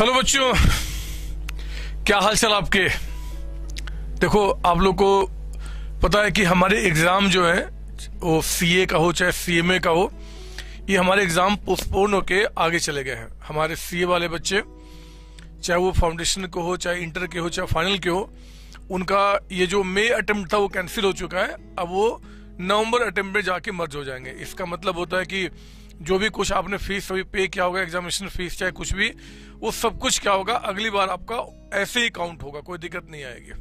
Hello बच्चों, क्या हाल चाल आपके? देखो, आप लोग को पता है कि हमारे एग्ज़ाम जो है, वो सीए का हो, चाहे सीएमए का हो, ये हमारे एग्ज़ाम पोस्टपोन होके आगे चले गए हैं। हमारे सीए वाले बच्चे, चाहे वो फाउंडेशन को हो, चाहे इंटर के हो, चाहे फाइनल के हो, उनका ये जो मे अटेम्प्ट था वो कैंसिल हो चुका है। अब वो नवंबर अटेम्प्ट में जाके मर्ज हो जाएँगे। इसका मतलब होता है कि जो भी कुछ आपने फ़ीस अभी पे किया होगा एग्जामिनेशन फ़ीस चाहे कुछ भी, वो सब कुछ क्या होगा? अगली बार आपका ऐसे ही काउंट होगा, कोई दिक्कत नहीं आएगी।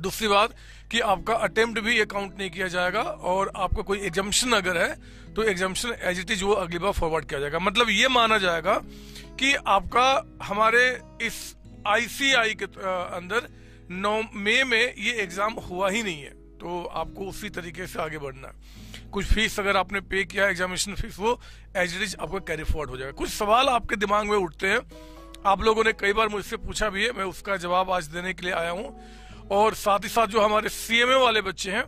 दूसरी बात कि आपका अटेम्प्ट भी ये काउंट नहीं किया जाएगा और आपका कोई एग्जामिशन अगर है तो एग्जामिशन एज इट इज़ वो अगली बार फॉरवर्ड किया जाएगा। मतलब ये माना जाएगा कि आपका हमारे इस आईसीआई के अंदर नौ, मई में ये एग्ज़ाम हुआ ही नहीं है तो आपको उसी तरीके से आगे बढ़ना है। कुछ फ़ीस अगर आपने पे किया एग्जामिनेशन फ़ीस वो एज इट इज़ आपको कैरी फॉरवर्ड हो जाएगा। कुछ सवाल आपके दिमाग में उठते हैं। आप लोगों ने कई बार मुझसे पूछा भी है, मैं उसका जवाब आज देने के लिए आया हूँ। और साथ ही साथ जो हमारे सीएमए वाले बच्चे हैं,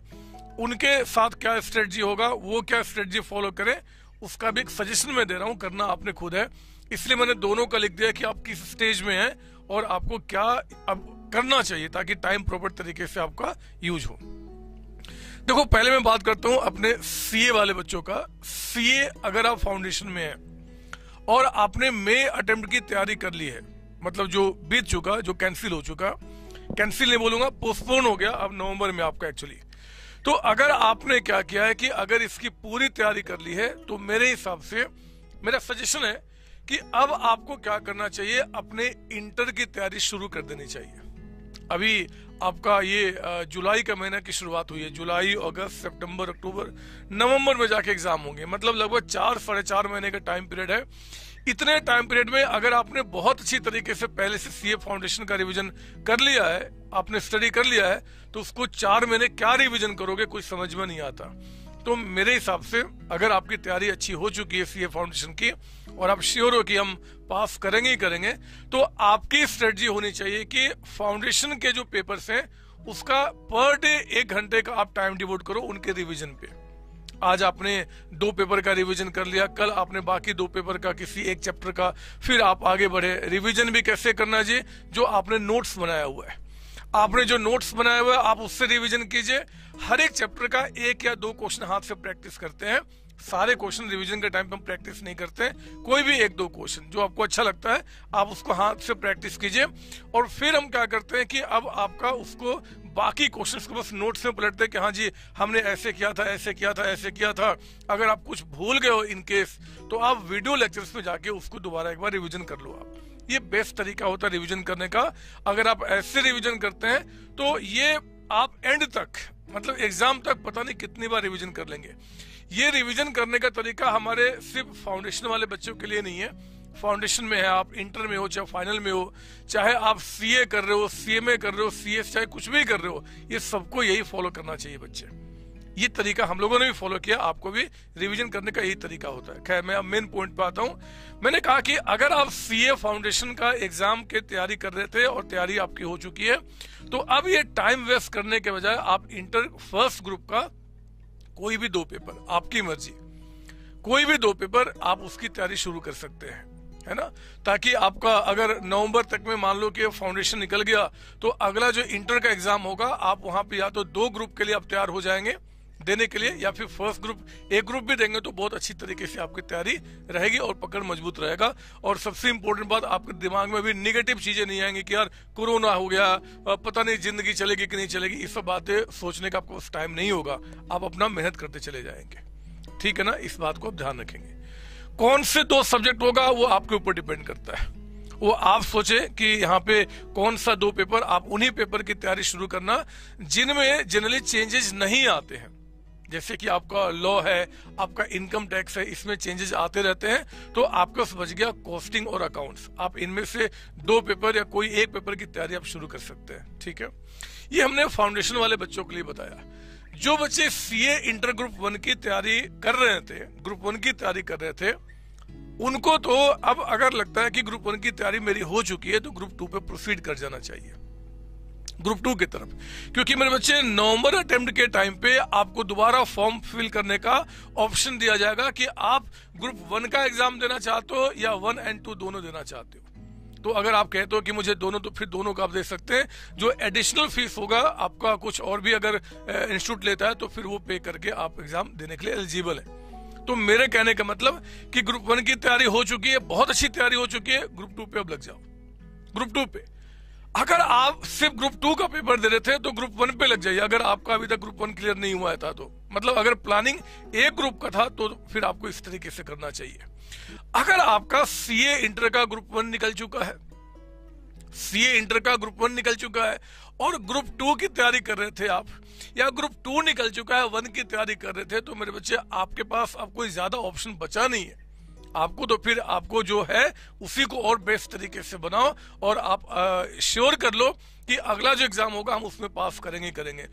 उनके साथ क्या स्ट्रेटजी होगा, वो क्या स्ट्रेटजी फॉलो करें, उसका भी एक सजेशन मैं दे रहा हूँ, करना आपने खुद है। इसलिए मैंने दोनों का लिख दिया कि आप किस स्टेज में हैं और आपको क्या अब करना चाहिए ताकि टाइम प्रॉपर तरीके से आपका यूज़ हो। देखो, पहले मैं बात करता हूँ अपने सीए वाले बच्चों का। सीए अगर आप फाउंडेशन में है और आपने मे अटेम्प्ट की तैयारी कर ली है मतलब जो बीत चुका, जो कैंसिल हो चुका कैंसिल नहीं बोलूँगा पोस्टपोन हो गया अब नवंबर में आपका एक्चुअली तो अगर आपने क्या किया है कि अगर इसकी पूरी तैयारी कर ली है तो मेरे हिसाब से मेरा सजेशन है कि अब आपको क्या करना चाहिए, अपने इंटर की तैयारी शुरू कर देनी चाहिए। अभी आपका ये जुलाई का महीना की शुरुआत हुई है। जुलाई, अगस्त, सितंबर, अक्टूबर, नवंबर में जाके एग्ज़ाम होंगे। मतलब लगभग चार, साढ़े चार महीने का टाइम पीरियड है। इतने टाइम पीरियड में अगर आपने बहुत अच्छी तरीके से पहले से सीए फाउंडेशन का रिवीजन कर लिया है, आपने स्टडी कर लिया है तो उसको चार महीने क्या रिवीजन करोगे कुछ समझ में नहीं आता। तो मेरे हिसाब से अगर आपकी तैयारी अच्छी हो चुकी है सीए फाउंडेशन की और आप श्योर हो कि हम पास करेंगे ही करेंगे। तो आपकी स्ट्रेटजी होनी चाहिए कि फाउंडेशन के जो पेपर्स हैं, उसका पर डे एक घंटे का आप टाइम डिवोट करो उनके रिविजन पे। आज आपने दो पेपर का रिवीजन कर लिया, कल आपने बाकी दो पेपर का किसी एक चैप्टर का, फिर आप आगे बढ़े। रिवीजन भी कैसे करना चाहिए जो आपने नोट्स बनाया हुआ है। आपने जो नोट्स बनाया हुआ है, आप उससे रिवीजन कीजिए। हर एक चैप्टर का एक या दो क्वेश्चन हाथ से प्रैक्टिस करते हैं। सारे क्वेश्चन रिवीजन के टाइम पे हम प्रैक्टिस नहीं करते कोई भी एक दो क्वेश्चन, जो आपको अच्छा लगता है, आप उसको हाथ से प्रैक्टिस कीजिए। और फिर हम क्या करते हैं कि अब आपका उसको बाकी क्वेश्चन को बस नोट्स में पलटते कि हाँ जी, हमने ऐसे किया था, ऐसे किया था, ऐसे किया था। अगर आप कुछ भूल गए हो इन केस तो आप वीडियो लेक्चर्स में जाके उसको दोबारा एक बार रिविजन कर लो आप। ये बेस्ट तरीका होता है रिवीजन करने का। अगर आप ऐसे रिवीजन करते हैं तो ये आप एंड तक मतलब एग्ज़ाम तक पता नहीं कितनी बार रिवीजन कर लेंगे। ये रिवीजन करने का तरीका हमारे सिर्फ़ फाउंडेशन वाले बच्चों के लिए नहीं है। फाउंडेशन में है, आप इंटर में हो, चाहे फाइनल में हो, चाहे आप सीए कर रहे हो सीएमए कर रहे हो सीएस चाहे कुछ भी कर रहे हो, ये सबको यही फॉलो करना चाहिए बच्चे। ये तरीका हम लोगों ने भी फॉलो किया, आपको भी रिवीजन करने का यही तरीका होता है। खैर, मैं अब मेन पॉइंट पे आता हूँ। मैंने कहा कि अगर आप सीए फाउंडेशन का एग्ज़ाम के तैयारी कर रहे थे और तैयारी आपकी हो चुकी है तो अब ये टाइम वेस्ट करने के बजाय आप इंटर फ़र्स्ट ग्रुप का कोई भी दो पेपर, आपकी मर्ज़ी। कोई भी दो पेपर, आप उसकी तैयारी शुरू कर सकते हैं, है ना? ताकि आपका, अगर नवंबर तक में मान लो कि फाउंडेशन निकल गया तो अगला जो इंटर का एग्ज़ाम होगा, आप वहाँ पे या तो दो ग्रुप के लिए आप तैयार हो जाएँगे देने के लिए या फिर फ़र्स्ट ग्रुप एक ग्रुप भी देंगे तो बहुत अच्छी तरीके से आपकी तैयारी रहेगी और पकड़ मज़बूत रहेगा। और सबसे इंपॉर्टेंट बात, आपके दिमाग में भी निगेटिव चीज़ें नहीं आएँगी कि यार कोरोना हो गया पता नहीं ज़िंदगी चलेगी कि नहीं चलेगी, ये सब बातें सोचने का आपको टाइम नहीं होगा। आप अपना मेहनत करते चले जाएँगे। ठीक है ना? इस बात को आप ध्यान रखेंगे। कौन से दो सब्जेक्ट होगा, वो आपके ऊपर डिपेंड करता है। वो आप सोचे कि यहाँ पे कौन सा दो पेपर आप उन्हीं पेपर की तैयारी शुरू करना, जिनमें जनरली चेंजेस नहीं आते हैं। जैसे कि आपका लॉ है, आपका इनकम टैक्स है, इसमें चेंजेस आते रहते हैं तो आपका समझ गया कॉस्टिंग और अकाउंट्स आप इनमें से दो पेपर या कोई एक पेपर की तैयारी आप शुरू कर सकते हैं, ठीक है? ये हमने फाउंडेशन वाले बच्चों के लिए बताया। जो बच्चे सीए इंटर ग्रुप वन की तैयारी कर रहे थे ग्रुप वन की तैयारी कर रहे थे, उनको तो अब अगर लगता है कि ग्रुप वन की तैयारी मेरी हो चुकी है तो ग्रुप टू पे प्रोसीड कर जाना चाहिए। ग्रुप टू की तरफ़। क्योंकि मेरे बच्चे, नवंबर अटेम्प्ट के टाइम पे आपको दोबारा फॉर्म फिल करने का ऑप्शन दिया जाएगा कि आप ग्रुप वन का एग्ज़ाम देना चाहते हो या वन एंड टू दोनों देना चाहते हो। तो अगर आप कहते हो कि मुझे दोनों तो फिर दोनों का आप दे सकते हैं। जो एडिशनल फ़ीस होगा, आपका कुछ और भी अगर इंस्टीट्यूट लेता है तो फिर वो पे करके आप एग्ज़ाम देने के लिए एलिजिबल है। तो मेरे कहने का मतलब कि ग्रुप वन की तैयारी हो चुकी है, बहुत अच्छी तैयारी हो चुकी है। ग्रुप टू पे अब लग जाओ। ग्रुप टू पे। अगर आप सिर्फ़ ग्रुप टू का पेपर दे रहे थे तो ग्रुप वन पे लग जाइए। अगर आपका अभी तक ग्रुप वन क्लियर नहीं हुआ था तो। मतलब अगर प्लानिंग एक ग्रुप का था तो फिर आपको इस तरीके से करना चाहिए। अगर आपका सीए इंटर का ग्रुप वन निकल चुका है, सीए इंटर का ग्रुप वन निकल चुका है, और ग्रुप टू की तैयारी कर रहे थे आप, या ग्रुप टू निकल चुका है, वन की तैयारी कर रहे थे तो मेरे बच्चे, आपके पास अब कोई ज़्यादा ऑप्शन बचा नहीं है। आपको तो फिर आपको जो है उसी को और बेस्ट तरीके से बनाओ और आप श्योर कर लो कि अगला जो एग्ज़ाम होगा, हम उसमें पास करेंगे करेंगे।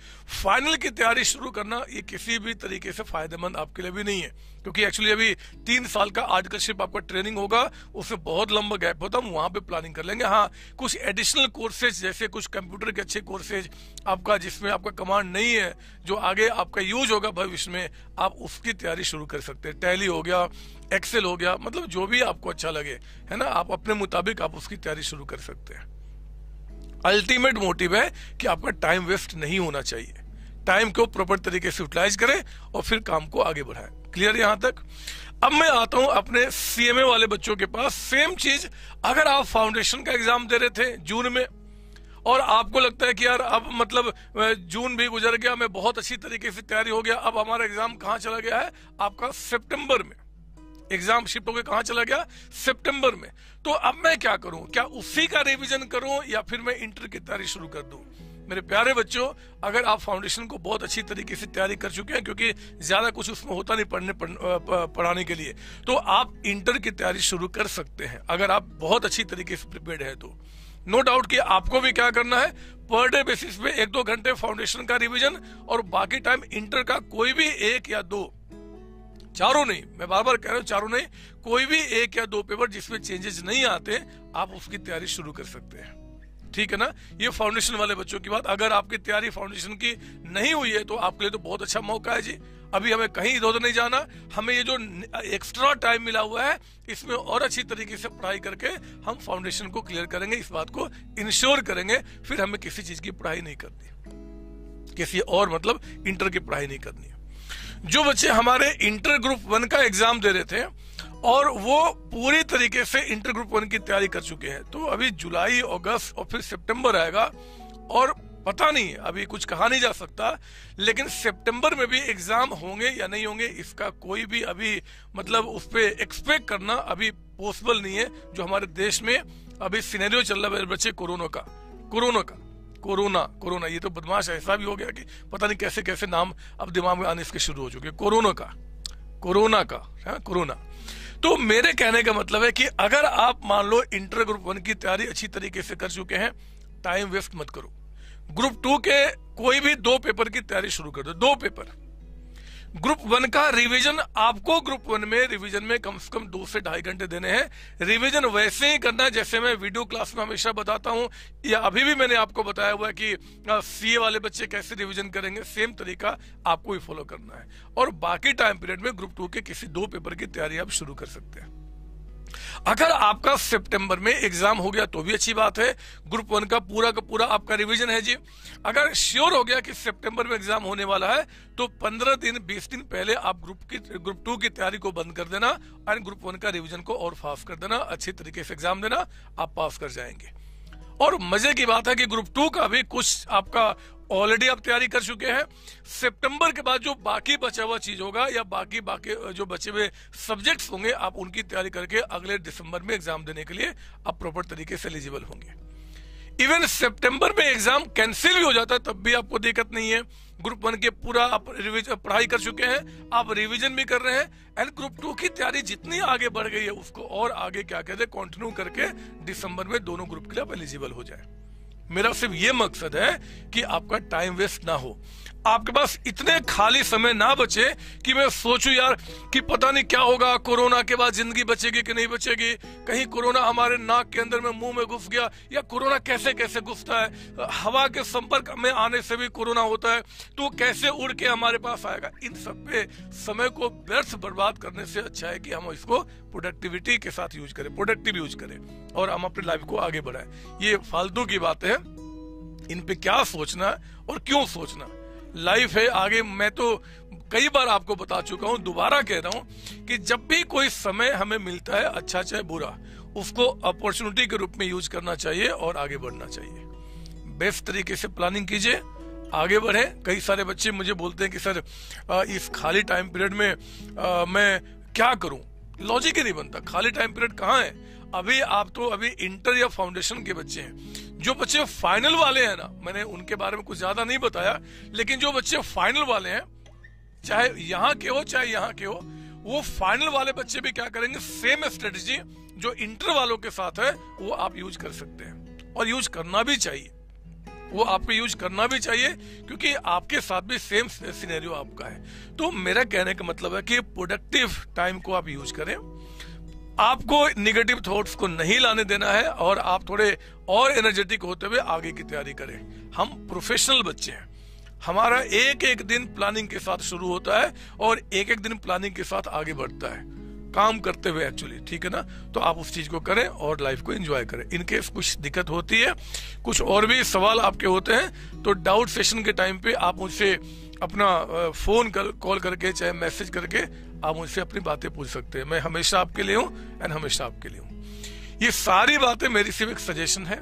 फाइनल की तैयारी शुरू करना ये किसी भी तरीके से फ़ायदेमंद आपके लिए भी नहीं है। क्योंकि एक्चुअली अभी तीन साल का आर्टिकलशिप आपका ट्रेनिंग होगा, उसमें बहुत लंबा गैप होता है, हम वहाँ पे प्लानिंग कर लेंगे। हाँ कुछ एडिशनल कोर्सेज जैसे कुछ कंप्यूटर के अच्छे कोर्सेज आपका, जिसमें आपका कमांड नहीं है, जो आगे आपका यूज़ होगा भविष्य में, आप उसकी तैयारी शुरू कर सकते हैं। टैली हो गया एक्सेल हो गया मतलब जो भी आपको अच्छा लगे, है ना? आप अपने मुताबिक आप उसकी तैयारी शुरू कर सकते हैं। अल्टीमेट मोटिव है कि आपका टाइम वेस्ट नहीं होना चाहिए। टाइम को प्रॉपर तरीके से यूटिलाइज करें और फिर काम को आगे बढ़ाएँ। क्लियर यहाँ तक? अब मैं आता हूँ अपने सीएमए वाले बच्चों के पास। सेम चीज़, अगर आप फाउंडेशन का एग्ज़ाम दे रहे थे जून में, और आपको लगता है कि यार अब मतलब जून भी गुजर गया, मैं बहुत अच्छी तरीके से तैयारी हो गया, अब हमारा एग्ज़ाम कहाँ चला गया है? आपका सितंबर में। एग्ज़ाम शिफ्ट होकर कहा चला गया? सितंबर में। तो अब मैं क्या करूँ? क्या उसी का रिवीजन करूँ या फिर मैं इंटर की तैयारी शुरू कर दूँ? मेरे प्यारे बच्चों, अगर आप फाउंडेशन को बहुत अच्छी तरीके से तैयारी कर चुके हैं, क्योंकि ज़्यादा कुछ उसमें होता नहीं पढ़ने पढ़ाने के लिए तो आप इंटर की तैयारी शुरू कर सकते हैं, अगर आप बहुत अच्छी तरीके से प्रिपेयर है तो। नो no डाउट कि आपको भी क्या करना है पर डे बेसिस पे एक दो घंटे फाउंडेशन का रिवीजन और बाकी टाइम इंटर का कोई भी एक या दो चारों नहीं, मैं बार बार कह रहा हूँ चारों नहीं, कोई भी एक या दो पेपर जिसमें चेंजेस नहीं आते, आप उसकी तैयारी शुरू कर सकते हैं। ठीक है ना? ये फाउंडेशन वाले बच्चों की बात, अगर आपकी तैयारी फाउंडेशन की नहीं हुई है तो आपके लिए तो बहुत अच्छा मौका है जी। अभी हमें कहीं इधर उधर नहीं जाना, हमें ये जो एक्स्ट्रा टाइम मिला हुआ है, इसमें और अच्छी तरीके से पढ़ाई करके हम फाउंडेशन को क्लियर करेंगे, इस बात को इंश्योर करेंगे, फिर हमें किसी चीज़ की पढ़ाई नहीं करनी। किसी और मतलब इंटर की पढ़ाई नहीं करनी जो बच्चे हमारे इंटर ग्रुप वन का एग्ज़ाम दे रहे थे, और वो पूरी तरीके से इंटर ग्रुप वन की तैयारी कर चुके हैं। तो अभी जुलाई, अगस्त और फिर सितंबर आएगा, और पता नहीं, अभी कुछ कहा नहीं जा सकता, लेकिन सितंबर में भी एग्ज़ाम होंगे या नहीं होंगे, इसका कोई भी अभी मतलब उस पर एक्सपेक्ट करना अभी पॉसिबल नहीं है, जो हमारे देश में अभी सिनेरियो चल रहा है बच्चे कोरोना का कोरोना का। कोरोना कोरोना, ये तो बदमाश ऐसा भी हो गया कि पता नहीं कैसे कैसे नाम अब दिमाग में आने इसके शुरू हो चुके कोरोना का कोरोना का, है, कोरोना। तो मेरे कहने का मतलब है कि अगर आप मान लो इंटर ग्रुप वन की तैयारी अच्छी तरीके से कर चुके हैं टाइम वेस्ट मत करो। ग्रुप टू के कोई भी दो पेपर की तैयारी शुरू कर दो दो पेपर। ग्रुप वन का रिवीजन आपको ग्रुप वन में, रिवीजन में कम से कम दो से ढाई घंटे देने हैं। रिवीजन वैसे ही करना है, जैसे मैं वीडियो क्लास में हमेशा बताता हूँ, या अभी भी मैंने आपको बताया हुआ है कि सीए वाले बच्चे कैसे रिवीजन करेंगे, सेम तरीका आपको ही फॉलो करना है। और बाकी टाइम पीरियड में ग्रुप टू के किसी दो पेपर की तैयारी आप शुरू कर सकते हैं। अगर आपका सितंबर में एग्ज़ाम हो गया तो भी अच्छी बात है। ग्रुप वन का पूरा का पूरा आपका रिवीजन है जी। अगर श्योर हो गया कि सितंबर में एग्ज़ाम होने वाला है तो पंद्रह दिन, बीस दिन पहले आप ग्रुप की, ग्रुप टू की तैयारी को बंद कर देना और ग्रुप वन का रिविजन को और फास्ट कर देना, अच्छी तरीके से एग्ज़ाम देना, आप पास कर जाएँगे। और मज़े की बात है कि ग्रुप टू का भी कुछ आपका ऑलरेडी आप तैयारी कर चुके हैं। सितंबर के बाद जो बाकी बचा हुआ चीज़ होगा या बाकी बाकी जो बचे हुए सब्जेक्ट्स होंगे, आप उनकी तैयारी करके अगले दिसंबर में एग्ज़ाम देने के लिए आप प्रॉपर तरीके से एलिजिबल होंगे। इवन सितंबर में एग्ज़ाम कैंसिल भी हो जाता है, तब भी आपको दिक्कत नहीं है। ग्रुप वन के पूरा आप पढ़ाई कर चुके हैं, आप रिवीजन भी कर रहे हैं एंड ग्रुप टू की तैयारी जितनी आगे बढ़ गई है, उसको और आगे क्या कहते हैं कंटिन्यू करके दिसंबर में दोनों ग्रुप के लिए आप एलिजिबल हो जाए। मेरा सिर्फ़ ये मकसद है कि आपका टाइम वेस्ट ना हो। आपके पास इतने खाली समय ना बचे कि मैं सोचूं यार कि पता नहीं क्या होगा, कोरोना के बाद ज़िंदगी बचेगी कि नहीं बचेगी? कहीं कोरोना हमारे नाक के अंदर में मुँह में घुस गया या कोरोना कैसे कैसे घुसता है? हवा के संपर्क में आने से भी कोरोना होता है तो कैसे उड़ के हमारे पास आएगा? इन सब पे समय को व्यर्थ बर्बाद करने से अच्छा है कि हम इसको प्रोडक्टिविटी के साथ यूज़ करें प्रोडक्टिव यूज़ करें और हम अपनी लाइफ को आगे बढ़ाएँ। ये फालतू की बातें हैं। इन पे क्या सोचना और क्यों सोचना? लाइफ है। आगे मैं तो कई बार आपको बता चुका हूँ दोबारा कह रहा हूँ कि जब भी कोई समय हमें मिलता है अच्छा चाहे बुरा उसको अपॉर्चुनिटी के रूप में यूज़ करना चाहिए और आगे बढ़ना चाहिए। बेस्ट तरीके से प्लानिंग कीजिए आगे बढ़े। कई सारे बच्चे मुझे बोलते हैं कि सर इस खाली टाइम पीरियड में आ, मैं क्या करूँ? लॉजिक ही नहीं बनता। खाली टाइम पीरियड कहाँ है? अभी आप तो अभी इंटर या फाउंडेशन के बच्चे हैं। जो बच्चे फाइनल वाले हैं ना, मैंने उनके बारे में कुछ ज़्यादा नहीं बताया, लेकिन जो बच्चे फाइनल वाले हैं, चाहे यहाँ के हो, चाहे यहाँ के हो, वो फाइनल वाले बच्चे भी क्या करेंगे? सेम स्ट्रेटेजी जो इंटर वालों के साथ है, वो आप यूज़ कर सकते हैं। और यूज़ करना भी चाहिए। वो आपको यूज़ करना भी चाहिए, क्योंकि आपके साथ भी सेम सिनेरियो आपका है। तो मेरा कहने का मतलब है कि प्रोडक्टिव टाइम को आप यूज़ करें। आपको निगेटिव थॉट्स को नहीं लाने देना है और आप थोड़े और एनर्जेटिक होते हुए आगे की तैयारी करें। हम प्रोफेशनल बच्चे हैं। हमारा एक एक दिन प्लानिंग के साथ शुरू होता है और एक एक दिन प्लानिंग के साथ आगे बढ़ता है। काम करते हुए एक्चुअली ठीक है ना? तो आप उस चीज़ को करें और लाइफ को एंजॉय करें। इनकेस कुछ दिक्कत होती है, कुछ और भी सवाल आपके होते हैं तो डाउट सेशन के टाइम पे आप मुझसे अपना फ़ोन कर कॉल करके, चाहे मैसेज करके आप मुझसे अपनी बातें पूछ सकते हैं। मैं हमेशा आपके लिए हूँ एंड हमेशा आपके लिए हूँ। ये सारी बातें मेरी सिर्फ़ एक सजेशन है।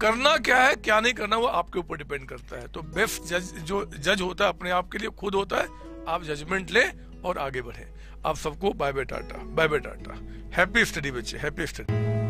करना क्या है, क्या नहीं करना, वो आपके ऊपर डिपेंड करता है। तो बेस्ट जज जो जज होता है अपने आप के लिए, खुद होता है, आप जजमेंट लें और आगे बढ़े। आप सबको bye bye tata bye bye tata happy study बच्चे हैप्पी स्टडी